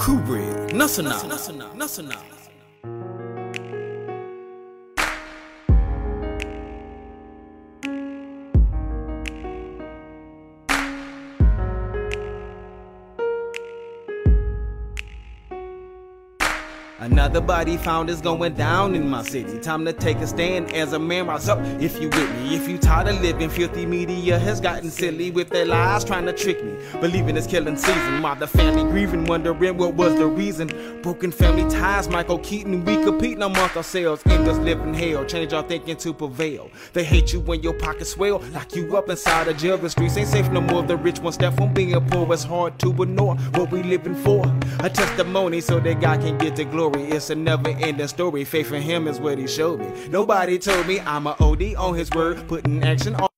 Kubrick, Nasana, Nasana, Nasana. Another body found is going down in my city. Time to take a stand as a man rise up. If you with me, if you tired of living, filthy media has gotten silly with their lies trying to trick me. Believing it's killing season. While the family grieving, wondering what was the reason. Broken family ties, Michael Keaton. We competing amongst ourselves this living hell. Change our thinking to prevail. They hate you when your pockets swell. Lock you up inside a jail. The streets ain't safe no more. The rich one step from being poor. It's hard to ignore what we living for. A testimony so that God can get the glory. It's a never ending story. Faith in Him is what He showed me. Nobody told me I'm a OD on His word, putting action on.